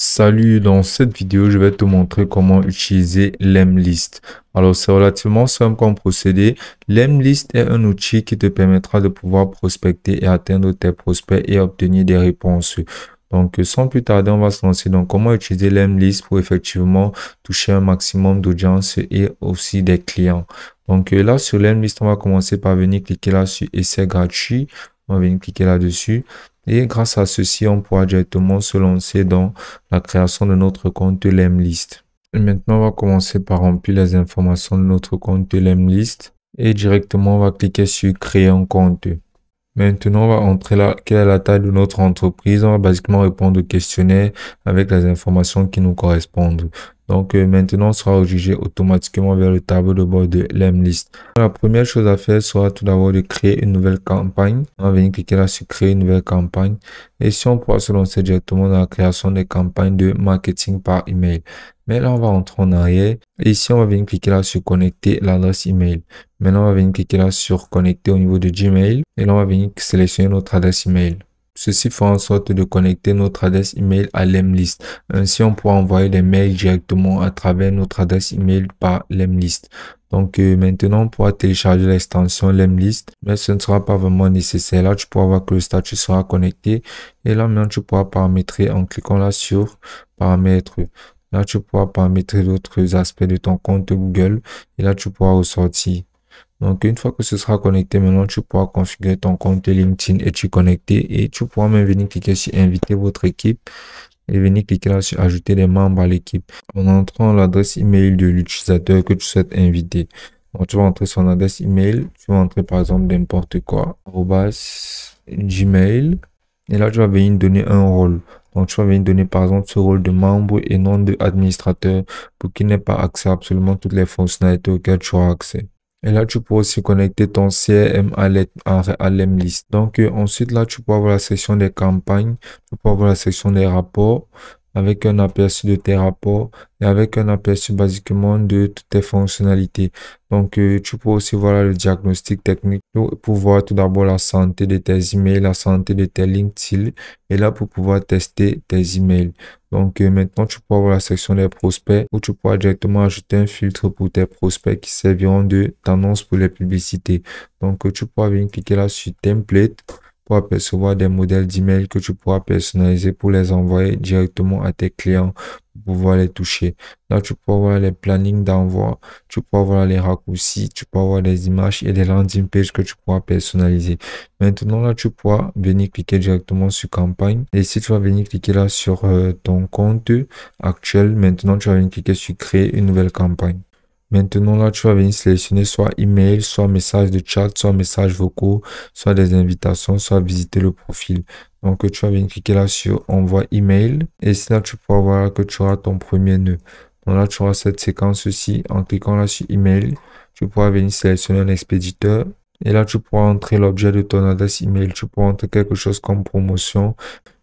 Salut, dans cette vidéo, je vais te montrer comment utiliser Lemlist. Alors, c'est relativement simple comme procédé. Lemlist est un outil qui te permettra de pouvoir prospecter et atteindre tes prospects et obtenir des réponses. Donc, sans plus tarder, on va se lancer. Donc, comment utiliser Lemlist pour effectivement toucher un maximum d'audience et aussi des clients? Donc, là, sur Lemlist, on va commencer par venir cliquer là sur Essai gratuit. On va venir cliquer là-dessus. Et grâce à ceci, on pourra directement se lancer dans la création de notre compte Lemlist. Maintenant, on va commencer par remplir les informations de notre compte Lemlist. Et directement, on va cliquer sur créer un compte. Maintenant, on va entrer quelle est la taille de notre entreprise? On va basiquement répondre au questionnaire avec les informations qui nous correspondent. Donc euh, maintenant, on sera redirigé automatiquement vers le tableau de bord de l'Emlist. La première chose à faire sera tout d'abord de créer une nouvelle campagne. On va venir cliquer là sur créer une nouvelle campagne. Et si on pourra se lancer directement dans la création des campagnes de marketing par email. Mais là, on va entrer en arrière. Et ici, on va venir cliquer là sur connecter l'adresse email. Maintenant, on va venir cliquer là sur connecter au niveau de Gmail. Et là, on va venir sélectionner notre adresse email. Ceci fera en sorte de connecter notre adresse email à l'Emlist. Ainsi, on pourra envoyer des mails directement à travers notre adresse email par l'Emlist. Donc euh, maintenant, on pourra télécharger l'extension Lemlist, mais ce ne sera pas vraiment nécessaire. Là, tu pourras voir que le statut sera connecté. Et là, maintenant, tu pourras paramétrer en cliquant là sur paramètres. Là, tu pourras paramétrer d'autres aspects de ton compte Google. Et là, tu pourras ressortir. Donc, une fois que ce sera connecté, maintenant, tu pourras configurer ton compte LinkedIn et tu connecter et tu pourras même venir cliquer sur inviter votre équipe et venir cliquer là sur ajouter des membres à l'équipe en entrant l'adresse email de l'utilisateur que tu souhaites inviter. Donc, tu vas entrer son adresse email, tu vas entrer par exemple n'importe quoi, gmail et là, tu vas venir donner un rôle. Donc, tu vas venir donner par exemple ce rôle de membre et non d'administrateur pour qu'il n'ait pas accès à absolument toutes les fonctionnalités auxquelles tu auras accès. Et là, tu peux aussi connecter ton CRM à l'Emlist. Donc, euh, ensuite, là, tu peux avoir la section des campagnes, tu peux avoir la section des rapports, avec un aperçu de tes rapports et avec un aperçu basiquement de toutes tes fonctionnalités. Donc, euh, tu peux aussi voir le diagnostic technique pour voir tout d'abord la santé de tes emails, la santé de tes LinkedIn et là pour pouvoir tester tes emails. Donc, euh, maintenant, tu peux avoir la section des prospects où tu pourras directement ajouter un filtre pour tes prospects qui serviront de tendance pour les publicités. Donc, euh, tu pourras venir cliquer là sur template pour apercevoir des modèles d'email que tu pourras personnaliser pour les envoyer directement à tes clients pour pouvoir les toucher. Là, tu peux voir les plannings d'envoi, tu peux voir les raccourcis, tu peux voir des images et des landing pages que tu pourras personnaliser. Maintenant, là, tu pourras venir cliquer directement sur campagne. Et si tu vas venir cliquer là sur euh, ton compte actuel, maintenant, tu vas venir cliquer sur créer une nouvelle campagne. Maintenant, là, tu vas venir sélectionner soit email, soit message de chat, soit message vocaux, soit des invitations, soit visiter le profil. Donc, tu vas venir cliquer là sur envoi email. Et ici, là, tu pourras voir que tu auras ton premier nœud. Donc là, tu auras cette séquence-ci. En cliquant là sur email, tu pourras venir sélectionner un expéditeur. Et là, tu pourras entrer l'objet de ton adresse email. Tu pourras entrer quelque chose comme promotion.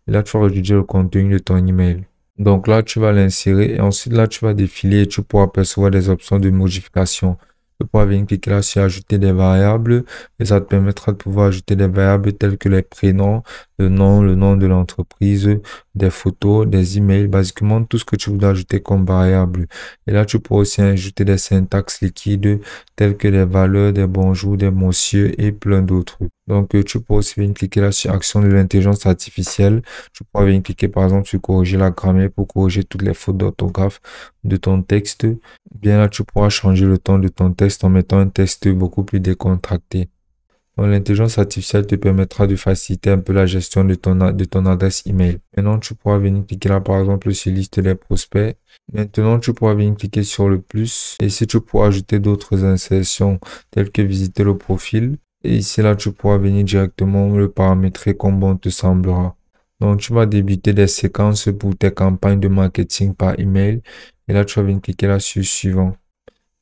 Et là, tu vas rédiger le contenu de ton email. Donc là, tu vas l'insérer et ensuite là, tu vas défiler et tu pourras apercevoir des options de modification. Tu pourras venir cliquer là sur ajouter des variables et ça te permettra de pouvoir ajouter des variables telles que les prénoms, le nom, le nom de l'entreprise, des photos, des emails, basiquement tout ce que tu voudrais ajouter comme variable. Et là, tu pourras aussi ajouter des syntaxes liquides telles que des valeurs, des bonjours, des monsieur et plein d'autres. Donc, euh, tu peux aussi venir cliquer là sur action de l'intelligence artificielle. Tu pourras venir cliquer par exemple sur corriger la grammaire pour corriger toutes les fautes d'orthographe de ton texte. Bien là, tu pourras changer le ton de ton texte en mettant un texte beaucoup plus décontracté. L'intelligence artificielle te permettra de faciliter un peu la gestion de ton, de ton adresse email. Maintenant, tu pourras venir cliquer là, par exemple, sur liste des prospects. Maintenant, tu pourras venir cliquer sur le plus. Et si tu pourras ajouter d'autres insertions telles que visiter le profil. Et ici, là, tu pourras venir directement le paramétrer comme bon te semblera. Donc, tu vas débuter des séquences pour tes campagnes de marketing par email. Et là, tu vas venir cliquer là sur suivant.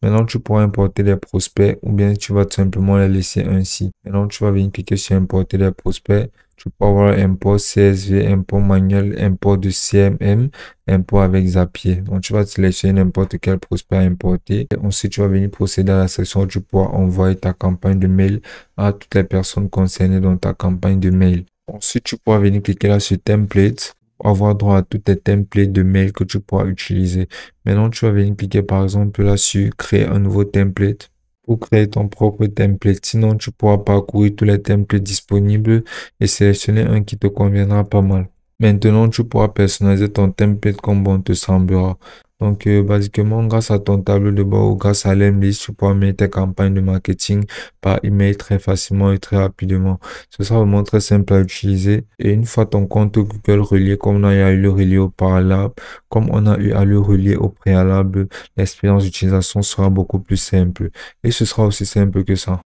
Maintenant, tu pourras importer des prospects ou bien tu vas tout simplement les laisser ainsi. Maintenant, tu vas venir cliquer sur importer des prospects. Tu peux avoir import CSV, import manuel, import de CMM, import avec Zapier. Donc, tu vas sélectionner n'importe quel prospect à importer. Et ensuite, tu vas venir procéder à la section où tu pourras envoyer ta campagne de mail à toutes les personnes concernées dans ta campagne de mail. Ensuite, tu pourras venir cliquer là sur Template avoir droit à tous tes templates de mails que tu pourras utiliser. Maintenant, tu vas venir cliquer par exemple là sur créer un nouveau template pour créer ton propre template. Sinon, tu pourras parcourir tous les templates disponibles et sélectionner un qui te conviendra pas mal. Maintenant, tu pourras personnaliser ton template comme bon te semblera. Donc, euh, basiquement, grâce à ton tableau de bord ou grâce à l'Emlist, tu pourras mettre tes campagnes de marketing par email très facilement et très rapidement. Ce sera vraiment très simple à utiliser. Et une fois ton compte Google relié, comme on a eu le relier au préalable, comme on a eu à le relier au préalable, l'expérience d'utilisation sera beaucoup plus simple. Et ce sera aussi simple que ça.